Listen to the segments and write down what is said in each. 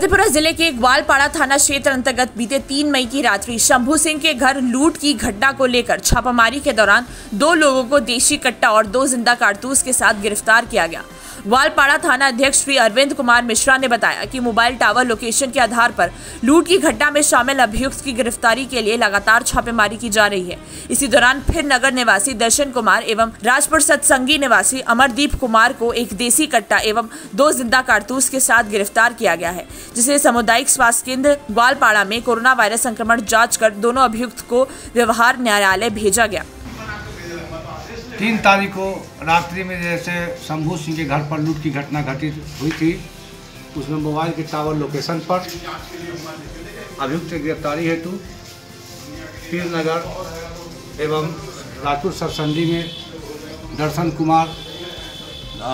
मधेपुरा ज़िले के ग्वालपाड़ा थाना क्षेत्र अंतर्गत बीते तीन मई की रात्रि शंभू सिंह के घर लूट की घटना को लेकर छापामारी के दौरान दो लोगों को देशी कट्टा और दो ज़िंदा कारतूस के साथ गिरफ़्तार किया गया। ग्वालपाड़ा थाना अध्यक्ष श्री अरविंद कुमार मिश्रा ने बताया कि मोबाइल टावर लोकेशन के आधार पर लूट की घटना में शामिल अभियुक्त की गिरफ्तारी के लिए लगातार छापेमारी की जा रही है। इसी दौरान फिर नगर निवासी दर्शन कुमार एवं राजपुर सत्संगी निवासी अमरदीप कुमार को एक देसी कट्टा एवं दो ज़िंदा कारतूस के साथ गिरफ़्तार किया गया है, जिसे सामुदायिक स्वास्थ्य केंद्र ग्वालपाड़ा में कोरोना वायरस संक्रमण जाँच कर दोनों अभियुक्त को व्यवहार न्यायालय भेजा गया। तीन तारीख को रात्रि में जैसे शंभू सिंह के घर पर लूट की घटना घटित हुई थी, उसमें मोबाइल के टावर लोकेशन पर। अभियुक्त गिरफ्तारी हेतु पीर नगर एवं राजपुर सत्संगी में दर्शन कुमार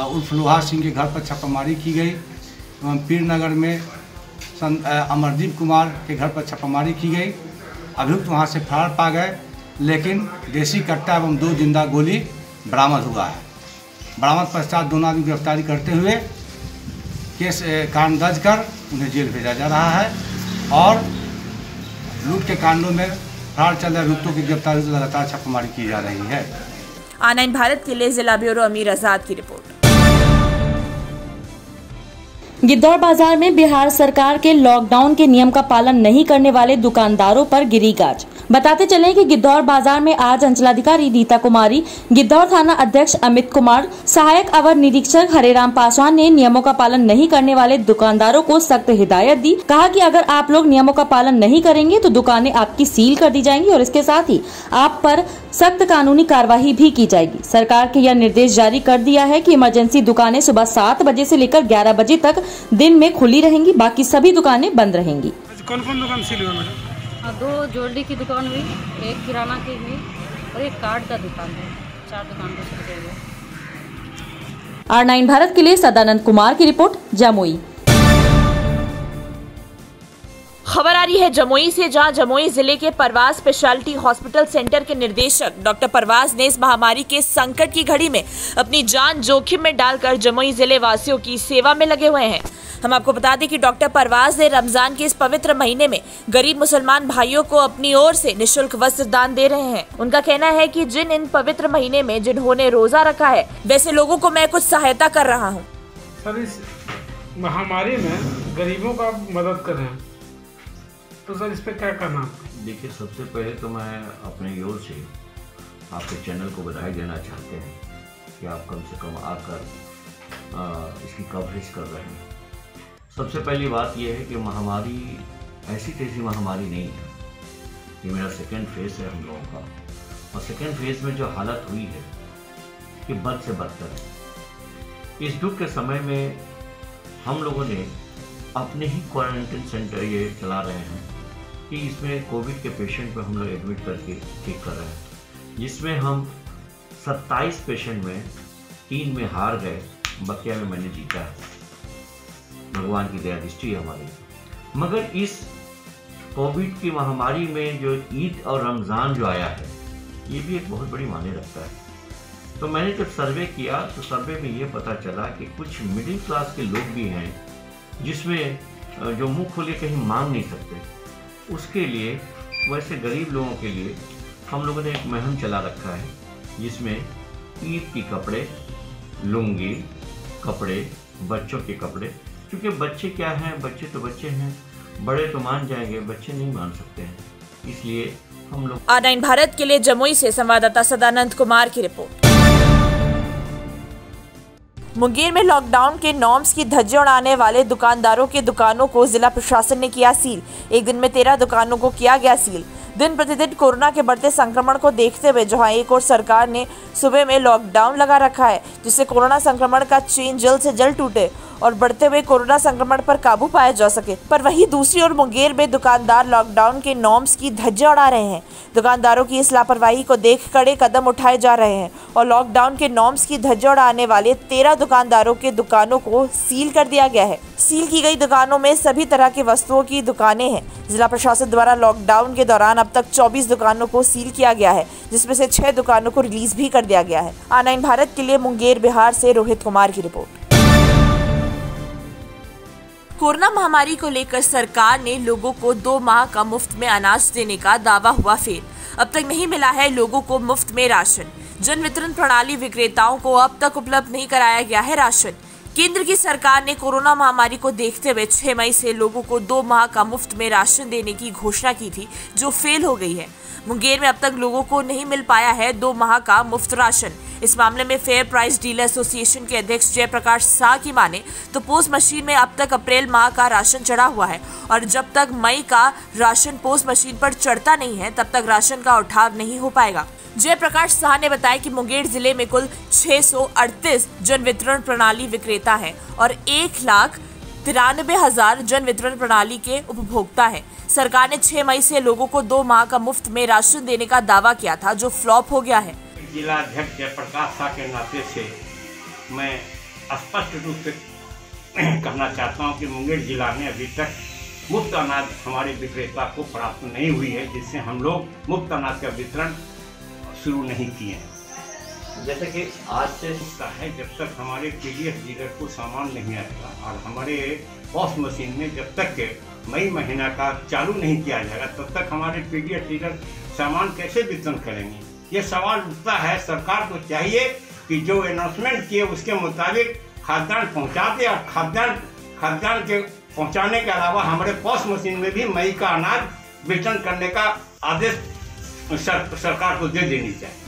उर्फ़ लोहा सिंह के घर पर छापामारी की गई एवं पीर नगर में अमरदीप कुमार के घर पर छापामारी की गई। अभियुक्त वहाँ से फरार पा गए, लेकिन देसी कट्टा एवं दो ज़िंदा गोली बरामद हुआ है। बरामद पश्चात दोनों आदमी गिरफ्तारी करते हुए केस कांड दर्ज कर उन्हें जेल भेजा जा रहा है और लूट के कांडों में फरार चल रहे अभियुक्तों की गिरफ्तारी से लगातार छापामारी की जा रही है। आनंद भारत के लिए जिला ब्यूरो अमीर आज़ाद की रिपोर्ट। गिद्धौर बाज़ार में बिहार सरकार के लॉकडाउन के नियम का पालन नहीं करने वाले दुकानदारों पर गिरी गाज। बताते चले कि गिद्धौर बाज़ार में आज अंचलाधिकारी रीता कुमारी गिद्धौर थाना अध्यक्ष अमित कुमार, सहायक अवर निरीक्षक हरेराम पासवान ने नियमों का पालन नहीं करने वाले दुकानदारों को सख्त हिदायत दी। कहा कि अगर आप लोग नियमों का पालन नहीं करेंगे तो दुकानें आपकी सील कर दी जाएँगी और इसके साथ ही आप पर सख्त कानूनी कार्यवाही भी की जाएगी। सरकार के यह निर्देश जारी कर दिया है कि इमरजेंसी दुकानें सुबह सात बजे से लेकर ग्यारह बजे तक दिन में खुली रहेंगी, बाकी सभी दुकानें बंद रहेंगी। कौन कौन दुकान सील हुआ मैडम? हाँ, दो ज्वेलरी की दुकान हुई एक किराना की हुई और एक कार्ड का दुकान है चार दुकान को सील किया गया आर नाइन भारत के लिए सदानंद कुमार की रिपोर्ट जमुई। खबर आ रही है जमुई से जहाँ जमुई ज़िले के परवाज स्पेशलिटी हॉस्पिटल सेंटर के निर्देशक डॉक्टर परवाज ने इस महामारी के संकट की घड़ी में अपनी जान जोखिम में डालकर जमुई ज़िले वासियों की सेवा में लगे हुए हैं। हम आपको बता दें कि डॉक्टर परवाज ने रमज़ान के इस पवित्र महीने में गरीब मुसलमान भाइयों को अपनी ओर से निशुल्क वस्त्र दान दे रहे हैं। उनका कहना है कि जिन इन पवित्र महीने में जिन्होंने रोजा रखा है वैसे लोगों को मैं कुछ सहायता कर रहा हूँ। सर इस महामारी में गरीबों का मदद कर। रहे हैं तो सर इस पर क्या करना? देखिए सबसे पहले तो मैं अपने ओर से आपके चैनल को बधाई देना चाहते हैं कि आप कम से कम आकर आ, इसकी कवरेज कर रहे हैं। सबसे पहली बात यह है कि महामारी, ऐसी तैसी महामारी नहीं है। ये मेरा सेकेंड फ़ेज़ है हम लोगों का। और सेकेंड फ़ेज़ में जो हालत हुई है कि बद से बदतर है। इस दुख के समय में हम लोगों ने अपने ही क्वारंटीन सेंटर ये चला रहे हैं कि इसमें कोविड के पेशेंट पे हम लोग एडमिट करके ठीक कर रहे हैं। जिसमें हम 27 पेशेंट में, तीन में हार गए, बकिया में मैंने जीता है। भगवान की दया दृष्टि है हमारी मगर इस कोविड की महामारी में जो ईद और रमज़ान जो आया है, ये भी एक बहुत बड़ी माने रखता है। तो मैंने जब सर्वे किया तो सर्वे में ये पता चला कि कुछ मिडिल क्लास के लोग भी हैं, जिसमें जो मुँह खोले कहीं मांग नहीं सकते। उसके लिए, वैसे गरीब लोगों के लिए, हम लोगों ने एक मुहिम चला रखा है, जिसमें ईद के कपड़े, लुंगी, कपड़े, बच्चों के कपड़े क्योंकि बच्चे क्या हैं? बच्चे तो बच्चे हैं। बड़े तो मान जाएँगे, बच्चे नहीं मान सकते हैं। इसलिए हम लोग आर भारत के लिए जमुई से संवाददाता सदानंद कुमार की रिपोर्ट। मुंगेर में लॉकडाउन के नॉर्म्स की धज्जे उड़ाने वाले दुकानदारों के दुकानों को जिला प्रशासन ने किया सील। एक दिन में तेरह दुकानों को किया गया सील। दिन प्रतिदिन कोरोना के बढ़ते संक्रमण को देखते हुए जहाँ एक और सरकार ने सुबह में लॉकडाउन लगा रखा है, जिससे कोरोना संक्रमण का चेन जल्द से जल्द टूटे और बढ़ते हुए कोरोना संक्रमण पर काबू पाया जा सके। पर वहीं दूसरी ओर मुंगेर में दुकानदार लॉकडाउन के नॉर्म्स की धज्जे उड़ा रहे हैं। दुकानदारों की इस लापरवाही को देख कड़े कदम उठाए जा रहे हैं और लॉकडाउन के नॉर्म्स की धज्जे उड़ाने वाले तेरह दुकानदारों के दुकानों को सील कर दिया गया है। सील की गई दुकानों में सभी तरह की वस्तुओं की दुकानें हैं। जिला प्रशासन द्वारा लॉकडाउन के दौरान अब तक 24 दुकानों को सील किया गया है, जिसमें से छह दुकानों को रिलीज़ भी कर दिया गया है। आनंद भारत के लिए मुंगेर, बिहार से रोहित कुमार की रिपोर्ट। कोरोना महामारी को लेकर सरकार ने लोगों को दो माह का मुफ़्त में अनाज देने का दावा हुआ फेल अब तक नहीं मिला है लोगों को मुफ़्त में राशन। जन वितरण प्रणाली विक्रेताओं को अब तक उपलब्ध नहीं कराया गया है राशन। केंद्र की सरकार ने कोरोना महामारी को देखते हुए 6 मई से लोगों को दो माह का मुफ़्त में राशन देने की घोषणा की थी, जो फेल हो गई है। मुंगेर में अब तक लोगों को नहीं मिल पाया है दो माह का मुफ़्त राशन। इस मामले में फेयर प्राइस डीलर एसोसिएशन के अध्यक्ष जयप्रकाश शाह की माने तो पोस्ट मशीन में अब तक अप्रैल माह का राशन चढ़ा हुआ है और जब तक मई का राशन पोस्ट मशीन पर चढ़ता नहीं है, तब तक राशन का उठाव नहीं हो पाएगा। जयप्रकाश शाह ने बताया कि मुंगेर ज़िले में कुल 638 जन वितरण प्रणाली विक्रेता हैं और एक लाख तिरानबे हज़ार जन वितरण प्रणाली के उपभोक्ता हैं। सरकार ने 6 मई से लोगों को दो माह का मुफ़्त में राशन देने का दावा किया था, जो फ्लॉप हो गया है। जिला अध्यक्ष जयप्रकाश शाह के नाते से मैं स्पष्ट रूप से कहना चाहता हूँ कि मुंगेर जिला में अभी तक मुफ़्त अनाज हमारे विक्रेता को प्राप्त नहीं हुई है, जिससे हम लोग मुफ़्त अनाज का वितरण शुरू नहीं किए जैसे कि आज से होता है, जब तक हमारे पी डीलर को सामान नहीं आएगा और हमारे पॉस मशीन में जब तक मई महीना का चालू नहीं किया जाएगा, तब तक हमारे पी डीलर सामान कैसे वितरण करेंगे? ये सवाल उठता है, सरकार को चाहिए कि जो अनाउंसमेंट किए उसके मुताबिक खाद्यान्न पहुँचा दे और खाद्यान्न खाद्यान्न के पहुँचाने के अलावा हमारे पॉस मशीन में भी मई का अनाज वितरण करने का आदेश सर, सरकार को दे देनी चाहिए।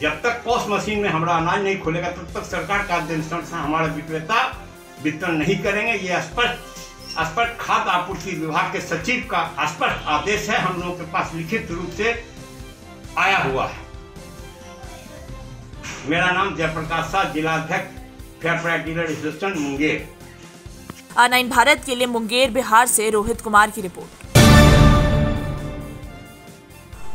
जब तक पॉस मशीन में हमारा अनाज नहीं खुलेगा तब तक सरकार का आदेश हमारे विक्रेता वितरण नहीं करेंगे। ये स्पष्ट स्पष्ट खाद्य आपूर्ति विभाग के सचिव का स्पष्ट आदेश है। हम लोगों के पास लिखित रूप से आया हुआ है। मेरा नाम जयप्रकाश शाह जिलाध्यक्ष फेयर डीलर एसोसिएशन मुंगेर। आनाइन भारत के लिए मुंगेर बिहार से रोहित कुमार की रिपोर्ट।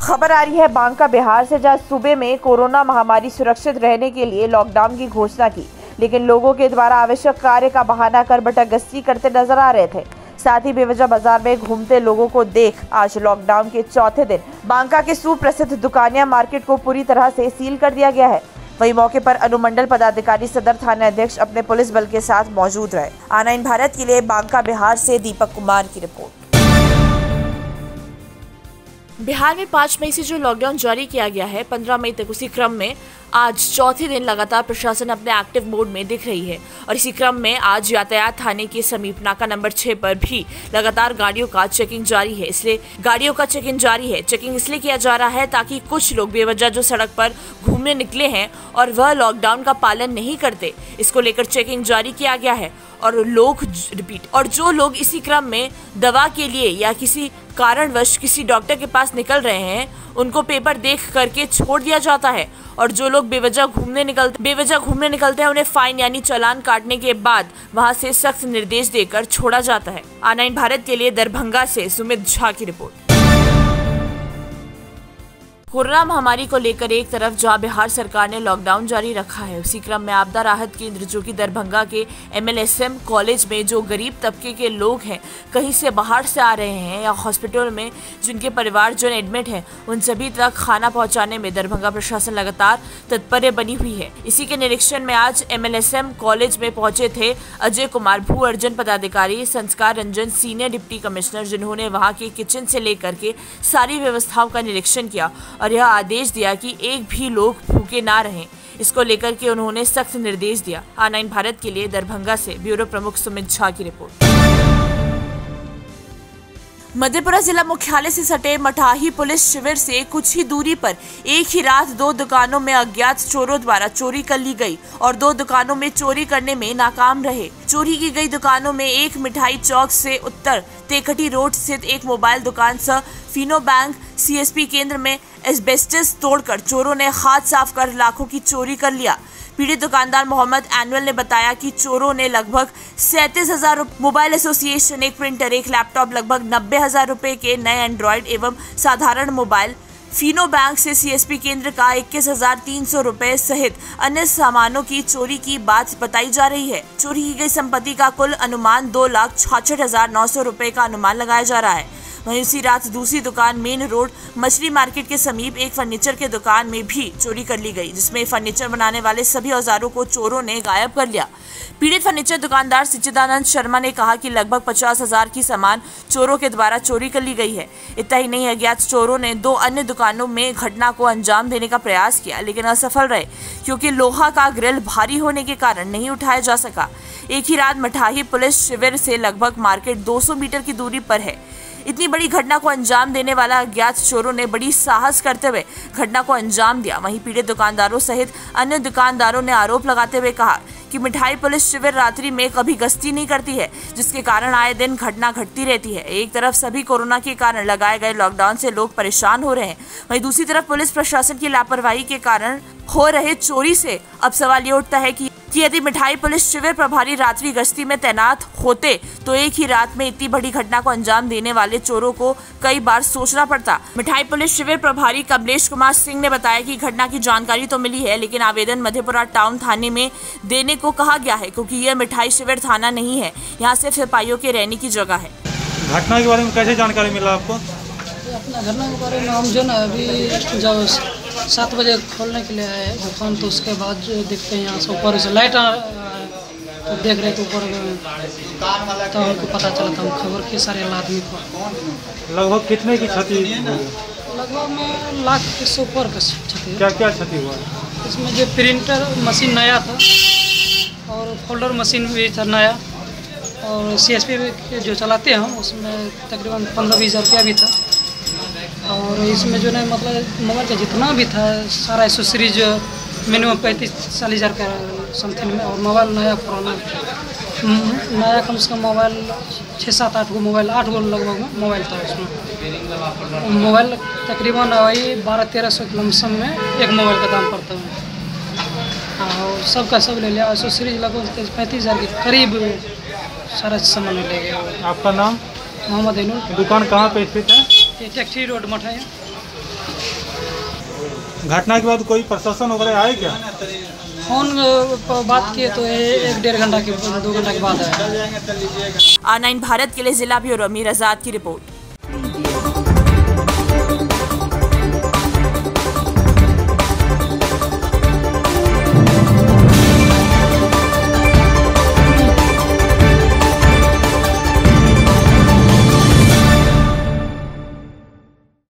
खबर आ रही है, बांका बिहार से जहाँ सूबे में कोरोना महामारी सुरक्षित रहने के लिए लॉकडाउन की घोषणा की, लेकिन लोगों के द्वारा आवश्यक कार्य का बहाना कर बटागस्ती करते नज़र आ रहे थे। साथ ही बेवजह बाज़ार में घूमते लोगों को देख आज लॉकडाउन के चौथे दिन, बांका के सुप्रसिद्ध दुकानिया मार्केट को पूरी तरह से सील कर दिया गया है। वही मौके पर अनुमंडल पदाधिकारी सदर थाना अध्यक्ष अपने पुलिस बल के साथ मौजूद रहे। आना इन भारत के लिए बांका बिहार से दीपक कुमार की रिपोर्ट। बिहार में पाँच मई से जो लॉकडाउन जारी किया गया है, पंद्रह मई तक उसी क्रम में आज चौथे दिन लगातार प्रशासन अपने एक्टिव मोड में दिख रही है और इसी क्रम में आज यातायात थाने के समीप नाका नंबर छह पर भी लगातार गाड़ियों का चेकिंग जारी है। इसलिए गाड़ियों का चेकिंग जारी है। चेकिंग इसलिए किया जा रहा है ताकि कुछ लोग बेवजह जो सड़क पर घूमने निकले हैं और वह लॉकडाउन का पालन नहीं करते, इसको लेकर चेकिंग जारी किया गया है और लोग रिपीट और जो लोग इसी क्रम में दवा के लिए या किसी कारणवश किसी डॉक्टर के पास निकल रहे हैं उनको पेपर देख करके छोड़ दिया जाता है। और जो लोग बेवजह घूमने निकलते बेवजह घूमने निकलते हैं, उन्हें फाइन यानी चलान काटने के बाद वहाँ से सख्त निर्देश देकर छोड़ा जाता है। आनाइन भारत के लिए दरभंगा से सुमित झा की रिपोर्ट। कोरोना महामारी को लेकर एक तरफ़ जहाँ बिहार सरकार ने लॉकडाउन जारी रखा है, उसी क्रम में आपदा राहत केंद्र जो कि दरभंगा के एमएलएसएम कॉलेज में जो गरीब तबके के लोग हैं, कहीं से बाहर से आ रहे हैं या हॉस्पिटल में जिनके परिवार जो एडमिट हैं, उन सभी तक खाना पहुँचाने में दरभंगा प्रशासन लगातार तत्पर बनी हुई है। इसी के निरीक्षण में आज एमएलएसएम कॉलेज में पहुँचे थे अजय कुमार, भू अर्जन पदाधिकारी संस्कार रंजन सीनियर डिप्टी कमिश्नर जिन्होंने वहाँ के किचन से लेकर के सारी व्यवस्थाओं का निरीक्षण किया। और यह आदेश दिया कि एक भी लोग भूखे ना रहें। इसको लेकर के उन्होंने सख्त निर्देश दिया। ऑनलाइन भारत के लिए दरभंगा से ब्यूरो प्रमुख सुमित झा की रिपोर्ट। मधेपुरा जिला मुख्यालय से सटे मठाही पुलिस शिविर से कुछ ही दूरी पर एक ही रात दो दुकानों में अज्ञात चोरों द्वारा चोरी कर ली गई और दो दुकानों में चोरी करने में नाकाम रहे। चोरी की गई दुकानों में एक मिठाई चौक से उत्तर तेकटी रोड स्थित एक मोबाइल दुकान सह फिनो बैंक सीएसपी केंद्र में एस्बेस्टस तोड़कर चोरों ने हाथ साफ़ कर लाखों की चोरी कर लिया। पीड़ित दुकानदार मोहम्मद एनुअल ने बताया कि चोरों ने लगभग सैंतीस हज़ार मोबाइल एसोसिएशन एक प्रिंटर, एक लैपटॉप, लगभग नब्बे हज़ार रूपए के नए एंड्रॉयड एवं साधारण मोबाइल फिनो बैंक से सीएसपी केंद्र का इक्कीस हज़ार तीन सौ रूपए सहित अन्य सामानों की चोरी की बात बताई जा रही है। चोरी की गई संपत्ति का कुल अनुमान दो लाख छाछठ हज़ार नौ सौ रूपए का अनुमान लगाया जा रहा है। वहीं उसी रात दूसरी दुकान मेन रोड मछली मार्केट के समीप एक फर्नीचर के दुकान में भी चोरी कर ली गई, जिसमें फर्नीचर बनाने वाले सभी औजारों को चोरों ने गायब कर लिया। पीड़ित फर्नीचर दुकानदार सच्चिदानंद शर्मा ने कहा कि लगभग पचास हज़ार की सामान चोरों के द्वारा चोरी कर ली गई है। इतना ही नहीं, अज्ञात चोरों ने दो अन्य दुकानों में घटना को अंजाम देने का प्रयास किया, लेकिन असफल रहे, क्योंकि लोहा का ग्रिल भारी होने के कारण नहीं उठाया जा सका। एक ही रात मठाही पुलिस शिविर से लगभग मार्केट 200 मीटर की दूरी पर है। इतनी बड़ी घटना को अंजाम देने वाला अज्ञात चोरों ने बड़ी साहस करते हुए घटना को अंजाम दिया। वहीं पीड़ित दुकानदारों सहित अन्य दुकानदारों ने आरोप लगाते हुए कहा कि मिठाई पुलिस शिविर रात्रि में कभी गश्ती नहीं करती है, जिसके कारण आए दिन घटना घटती रहती है। एक तरफ़ सभी कोरोना के कारण लगाए गए लॉकडाउन से लोग परेशान हो रहे हैं, वहीं दूसरी तरफ़ पुलिस प्रशासन की लापरवाही के कारण हो रहे चोरी से अब सवाल ये उठता है कि कि यदि मिठाई पुलिस शिविर प्रभारी रात्रि गश्ती में तैनात होते तो एक ही रात में इतनी बड़ी घटना को अंजाम देने वाले चोरों को कई बार सोचना पड़ता। मिठाई पुलिस शिविर प्रभारी कमलेश कुमार सिंह ने बताया कि घटना की जानकारी तो मिली है लेकिन आवेदन मधेपुरा टाउन थाने में देने को कहा गया है क्योंकि यह मिठाई शिविर थाना नहीं है। यहाँ सिर्फ़ सिपाहियों के रहने की जगह है। घटना के बारे में कैसे जानकारी मिला आपको? अपना घटना के बारे में हम जो ना अभी जब सात बजे खोलने के लिए आए दुकान तो उसके बाद जो देखते हैं यहाँ से ऊपर से लाइट तो देख रहे थे ऊपर तो हमको पता चला था खबर किए सारे आदमी को लगभग कितने की क्षति? लगभग में लाख से ऊपर का क्षति क्या क्या क्षति हुआ? इसमें जो प्रिंटर मशीन नया था और फोल्डर मशीन भी था नया और सी एस पी जो चलाते हैं उसमें तकरीबन पंद्रह बीस हज़ार रुपया भी था। और इसमें जो है मतलब मोबाइल का जितना भी था सारा एसेसरीज मिनिमम पैंतीस चालीस हज़ार का समथिंग में और मोबाइल नया पुराना। नया कम से कम मोबाइल छः सात आठ गो मोबाइल आठ गो लगभग मोबाइल था उसमें। मोबाइल तकरीबन वही बारह तेरह सौ लमसम में एक मोबाइल का दाम पड़ता है। और सबका सब ले लिया एसेसरीज लगभग पैंतीस हज़ार के करीब सारा सामान ले गया। आपका नाम? मोहम्मद इनूर दुकान कहाँ पे स्थित है? ये टैक्सी रोड मठ है। घटना के बाद कोई प्रशासन वगैरह आए क्या? फ़ोन पर बात किए तो एक डेढ़ घंटा के दो घंटा के बाद आया आर नाइन भारत के लिए जिला ब्यूरो मीर आज़ाद की रिपोर्ट।